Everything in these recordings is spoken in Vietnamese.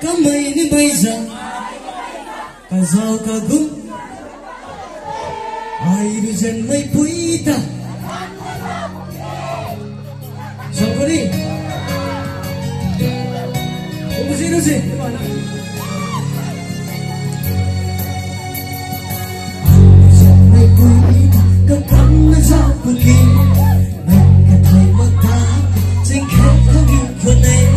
Kamay ni Bayza Kazaw kagum Ay rujan may puita Sangkuri Umusin usin Rujan may puita Kakam na cả pukin Nagkatay ta, Sing khép không yêu khuôn em.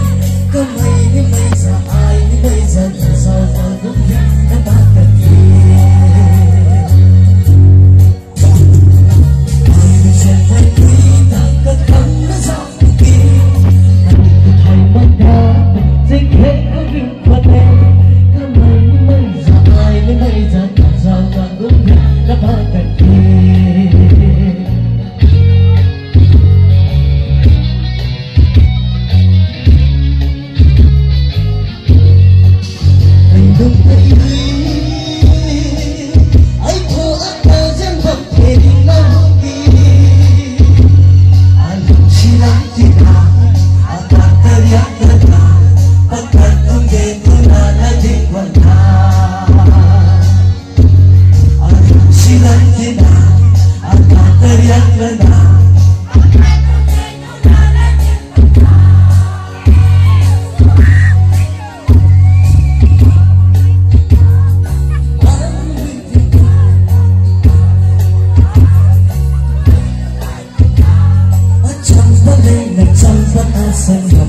Đề là chẳng sẽ làm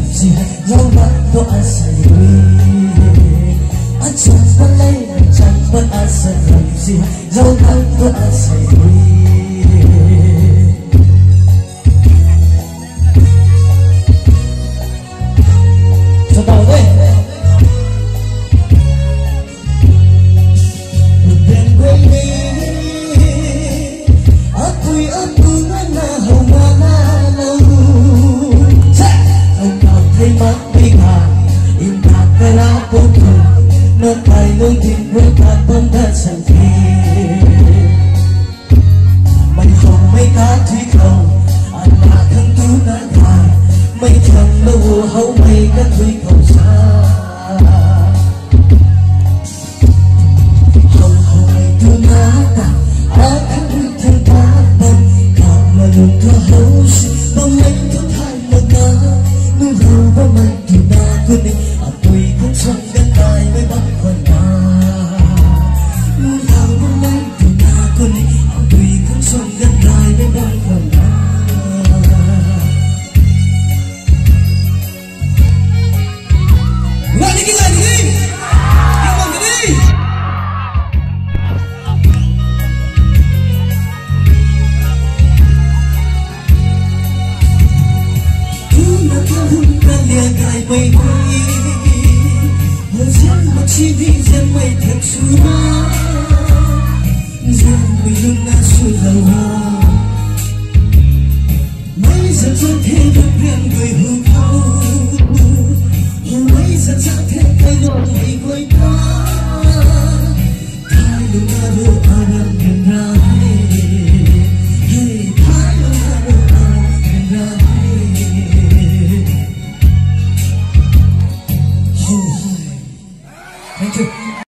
mắt tôi ai say đi Chẳng vấn đề là chẳng vấn ai sẽ làm gì Dẫu mắt có say đi. รักใครเรื่องจริงเรื่องการต้องได้สักทีม่นคงไม่นานที่เขาอาจมาถึงดูนานายไม่ทำนแล้วหัวเขาไม่ก็ถุยเขาซาคงคงไม่ดูนาตาอาจถึงดูางตาเป็นกลับมาลุ้นก็เขาสิบางเล่นก็ไทยละนะนึกรู้ว่ามันที่นาคนนี้ 不敢咧开嘴我咽不下去你咽果